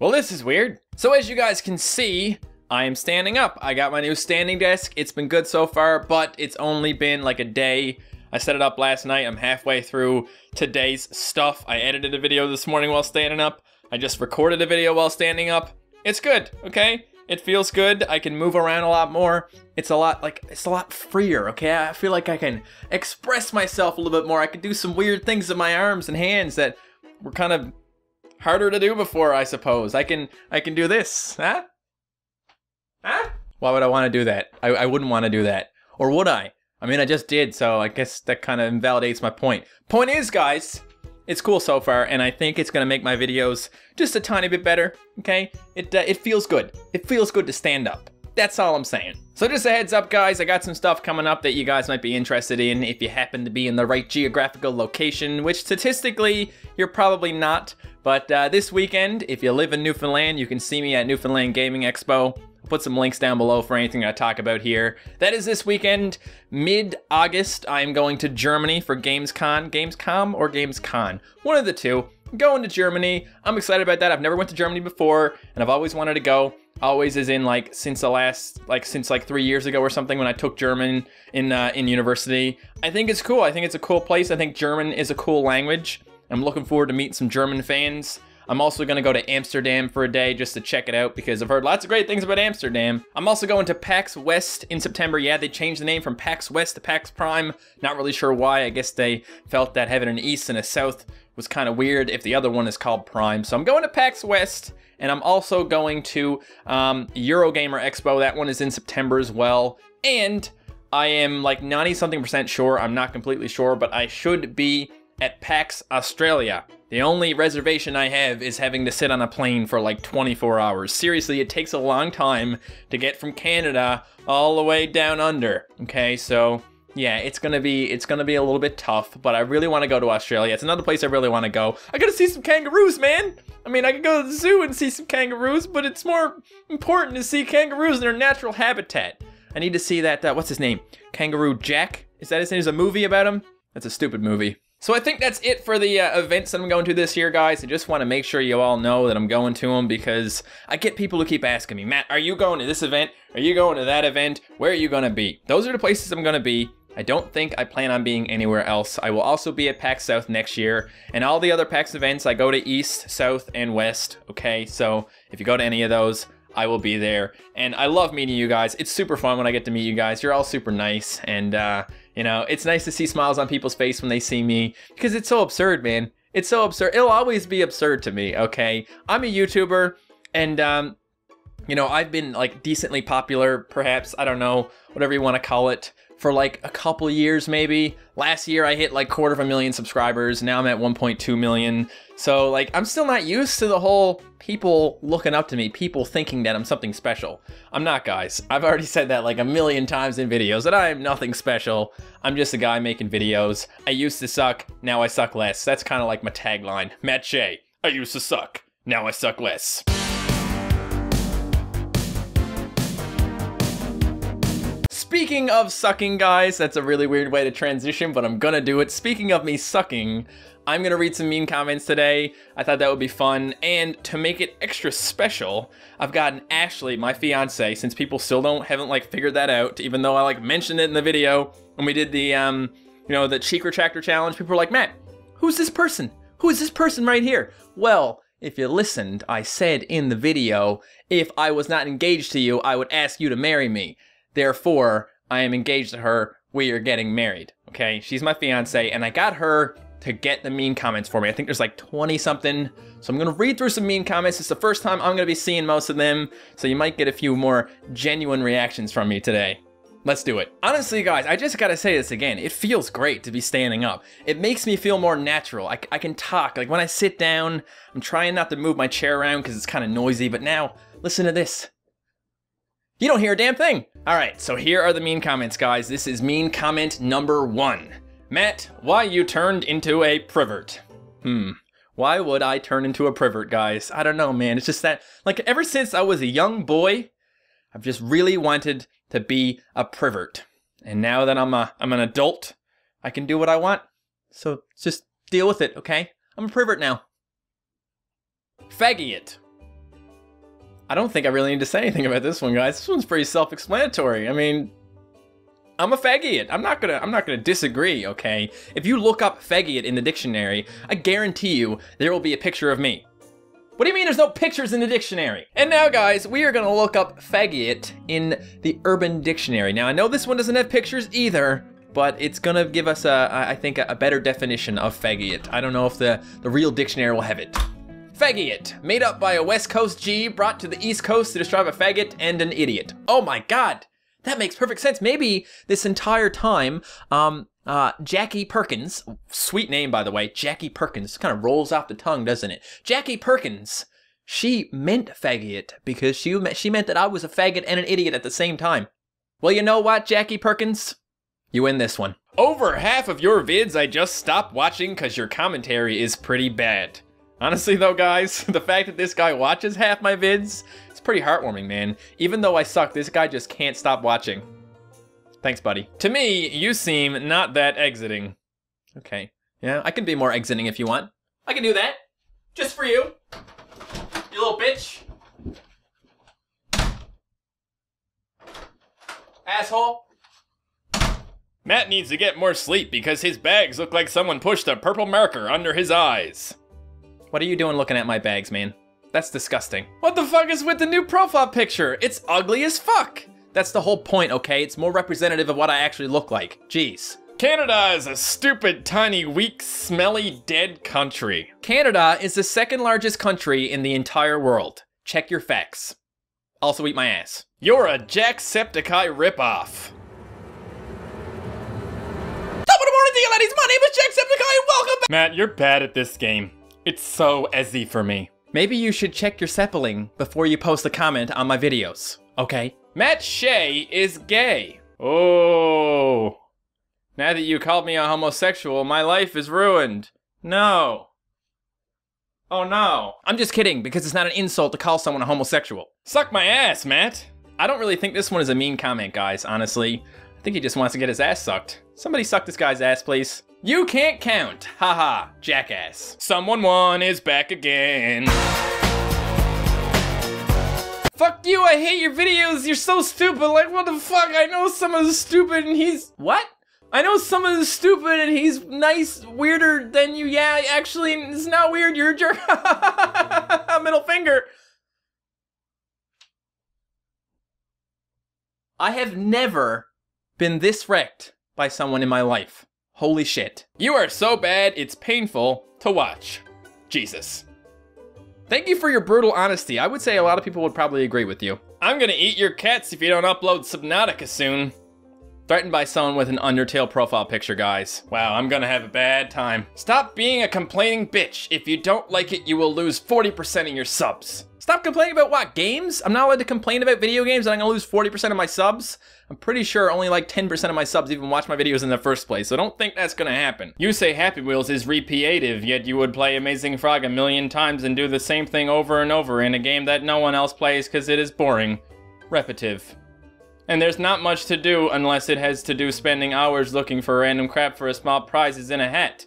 Well, this is weird. So as you guys can see, I am standing up. I got my new standing desk. It's been good so far, but it's only been like a day. I set it up last night. I'm halfway through today's stuff. I edited a video this morning while standing up. I just recorded a video while standing up. It's good, okay? It feels good. I can move around a lot more. It's a lot like it's a lot freer, okay? I feel like I can express myself a little bit more. I can do some weird things with my arms and hands that were kind of harder to do before, I suppose. I can I can do this, huh? Huh? Why would I want to do that? I, I wouldn't want to do that. Or would I? I mean, I just did, so I guess that kind of invalidates my point. Point is, guys, it's cool so far, and I think it's going to make my videos just a tiny bit better, okay? It, uh, it feels good. It feels good to stand up. That's all I'm saying. So just a heads up, guys, I got some stuff coming up that you guys might be interested in if you happen to be in the right geographical location, which statistically, you're probably not. But uh, this weekend, if you live in Newfoundland, you can see me at Newfoundland Gaming Expo. I'll put some links down below for anything I talk about here. That is this weekend, mid-August. I'm going to Germany for Gamescom. Gamescom or Gamescon? One of the two. Going to Germany. I'm excited about that. I've never went to Germany before, and I've always wanted to go. Always is in like since the last like since like three years ago or something when I took German in uh, in university. I think it's cool. I think it's a cool place. I think German is a cool language. I'm looking forward to meeting some German fans. I'm also to go to Amsterdam for a day just to check it out because I've heard lots of great things about Amsterdam. I'm also going to PAX West in September. Yeah, they changed the name from PAX West to PAX Prime. Not really sure why. I guess they felt that having an East and a South was kind of weird if the other one is called Prime. So I'm going to PAX West and I'm also going to um, Eurogamer Expo. That one is in September as well. And I am like 90 something percent sure, I'm not completely sure, but I should be at PAX Australia. The only reservation I have is having to sit on a plane for like 24 hours. Seriously, it takes a long time to get from Canada all the way down under. Okay, so yeah, it's gonna be it's gonna be a little bit tough, but I really want to go to Australia. It's another place I really want to go. I gotta see some kangaroos, man. I mean, I could go to the zoo and see some kangaroos, but it's more important to see kangaroos in their natural habitat. I need to see that. Uh, what's his name? Kangaroo Jack. Is that his name? There's a movie about him. That's a stupid movie. So I think that's it for the uh, events that I'm going to this year, guys. I just want to make sure you all know that I'm going to them because I get people who keep asking me, Matt, are you going to this event? Are you going to that event? Where are you going to be? Those are the places I'm going to be. I don't think I plan on being anywhere else. I will also be at PAX South next year, and all the other PAX events, I go to East, South, and West, okay? So if you go to any of those, I will be there. And I love meeting you guys. It's super fun when I get to meet you guys. You're all super nice, and uh, you know, it's nice to see smiles on people's face when they see me because it's so absurd, man. It's so absurd. It'll always be absurd to me, okay? I'm a YouTuber and um you know, I've been like decently popular, perhaps, I don't know, whatever you want to call it for like a couple years maybe. Last year I hit like quarter of a million subscribers. Now I'm at 1.2 million. So like I'm still not used to the whole people looking up to me, people thinking that I'm something special. I'm not guys. I've already said that like a million times in videos that I am nothing special. I'm just a guy making videos. I used to suck, now I suck less. That's kind of like my tagline. Matt Shea, I used to suck, now I suck less. Speaking of sucking, guys, that's a really weird way to transition, but I'm gonna do it. Speaking of me sucking, I'm gonna read some mean comments today. I thought that would be fun, and to make it extra special, I've gotten Ashley, my fiance, since people still don't haven't like figured that out, even though I like mentioned it in the video when we did the um, you know, the cheek retractor challenge. People were like, Matt, who's this person? Who is this person right here? Well, if you listened, I said in the video, if I was not engaged to you, I would ask you to marry me. Therefore, I am engaged to her. We are getting married. Okay, she's my fiance, and I got her to get the mean comments for me. I think there's like 20 something. So I'm gonna read through some mean comments. It's the first time I'm gonna be seeing most of them. So you might get a few more genuine reactions from me today. Let's do it. Honestly, guys, I just gotta say this again. It feels great to be standing up. It makes me feel more natural. I, I can talk. Like when I sit down, I'm trying not to move my chair around because it's kind of noisy. But now, listen to this. You don't hear a damn thing. All right, so here are the mean comments, guys. This is mean comment number one. Matt, why you turned into a privert? Hmm. Why would I turn into a privert, guys? I don't know, man. It's just that, like, ever since I was a young boy, I've just really wanted to be a privert. And now that I'm a, I'm an adult, I can do what I want. So just deal with it, okay? I'm a privert now. Faggot. I don't think I really need to say anything about this one, guys. This one's pretty self-explanatory. I mean, I'm a faggot. I'm not gonna I'm not gonna disagree, okay? If you look up faggot in the dictionary, I guarantee you there will be a picture of me. What do you mean there's no pictures in the dictionary? And now guys, we are gonna look up faggot in the Urban Dictionary. Now I know this one doesn't have pictures either, but it's gonna give us a, I think, a better definition of faggot. I don't know if the, the real dictionary will have it. Faggot, made up by a West Coast G, brought to the East Coast to describe a faggot and an idiot. Oh my god, that makes perfect sense. Maybe this entire time, um, uh, Jackie Perkins, sweet name by the way, Jackie Perkins, kind of rolls off the tongue, doesn't it? Jackie Perkins, she meant faggot because she, she meant that I was a faggot and an idiot at the same time. Well, you know what, Jackie Perkins? You win this one. Over half of your vids I just stopped watching because your commentary is pretty bad. Honestly though, guys, the fact that this guy watches half my vids, it's pretty heartwarming, man. Even though I suck, this guy just can't stop watching. Thanks, buddy. To me, you seem not that exiting. Okay. Yeah, I can be more exiting if you want. I can do that. Just for you. You little bitch. Asshole. Matt needs to get more sleep because his bags look like someone pushed a purple marker under his eyes. What are you doing looking at my bags, man? That's disgusting. What the fuck is with the new profile picture? It's ugly as fuck. That's the whole point, okay? It's more representative of what I actually look like. Jeez. Canada is a stupid, tiny, weak, smelly, dead country. Canada is the second largest country in the entire world. Check your facts. Also eat my ass. You're a Jacksepticeye ripoff. Top of the morning to you ladies, my name is Jacksepticeye and welcome back- Matt, you're bad at this game. It's so easy for me. Maybe you should check your seppaling before you post a comment on my videos, okay? Matt Shea is gay. Oh. Now that you called me a homosexual, my life is ruined. No. Oh no. I'm just kidding, because it's not an insult to call someone a homosexual. Suck my ass, Matt. I don't really think this one is a mean comment, guys, honestly. I think he just wants to get his ass sucked. Somebody suck this guy's ass, please. You can't count. Haha, jackass. Someone one is back again. Fuck you, I hate your videos, you're so stupid, like what the fuck, I know someone's stupid and he's- What? I know someone's stupid and he's nice, weirder than you, yeah, actually, it's not weird, you're a jerk. Middle finger. I have never been this wrecked by someone in my life. Holy shit. You are so bad, it's painful to watch. Jesus. Thank you for your brutal honesty. I would say a lot of people would probably agree with you. I'm gonna eat your cats if you don't upload Subnautica soon. Threatened by someone with an Undertale profile picture, guys. Wow, I'm gonna have a bad time. Stop being a complaining bitch. If you don't like it, you will lose 40% of your subs. Stop complaining about what, games? I'm not allowed to complain about video games and I'm gonna lose 40% of my subs? I'm pretty sure only like 10% of my subs even watch my videos in the first place, so don't think that's gonna happen. You say Happy Wheels is recreative, yet you would play Amazing Frog a million times and do the same thing over and over in a game that no one else plays because it is boring. Repetitive. And there's not much to do unless it has to do spending hours looking for random crap for a small prizes in a hat.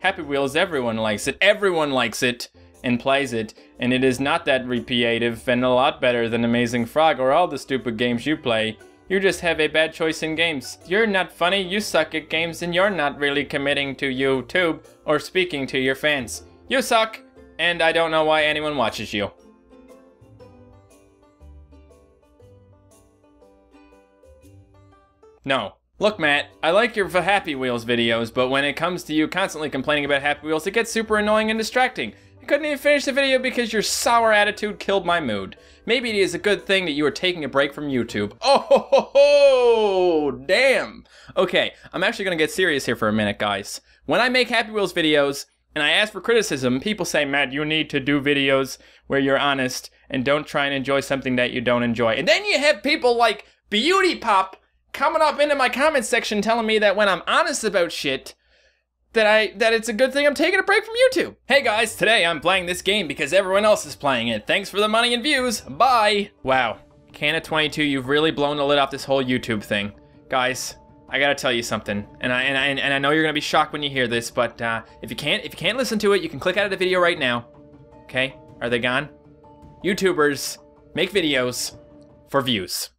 Happy Wheels, everyone likes it. Everyone likes it and plays it, and it is not that recreative and a lot better than Amazing Frog or all the stupid games you play. You just have a bad choice in games. You're not funny, you suck at games, and you're not really committing to YouTube or speaking to your fans. You suck, and I don't know why anyone watches you. No. Look, Matt, I like your Happy Wheels videos, but when it comes to you constantly complaining about Happy Wheels, it gets super annoying and distracting. I couldn't even finish the video because your sour attitude killed my mood. Maybe it is a good thing that you are taking a break from YouTube. Oh, ho, ho, ho, damn. Okay, I'm actually gonna get serious here for a minute, guys. When I make Happy Wheels videos, and I ask for criticism, people say, Matt, you need to do videos where you're honest and don't try and enjoy something that you don't enjoy. And then you have people like Beauty Pop coming up into my comment section telling me that when I'm honest about shit, that I that it's a good thing I'm taking a break from YouTube. Hey guys, today I'm playing this game because everyone else is playing it. Thanks for the money and views. Bye. Wow. Canna 22, you've really blown the lid off this whole YouTube thing. Guys, I gotta tell you something, and I and I, and I know you're gonna be shocked when you hear this, but uh, if you can't if you can't listen to it, you can click out of the video right now. Okay? Are they gone? YouTubers make videos for views.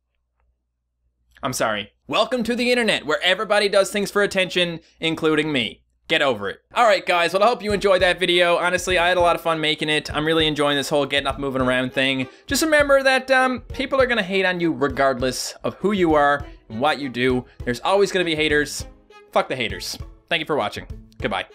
I'm sorry. Welcome to the internet, where everybody does things for attention, including me. Get over it. Alright guys, well I hope you enjoyed that video. Honestly, I had a lot of fun making it. I'm really enjoying this whole getting up, moving around thing. Just remember that um, people are gonna hate on you regardless of who you are and what you do. There's always gonna be haters. Fuck the haters. Thank you for watching. Goodbye.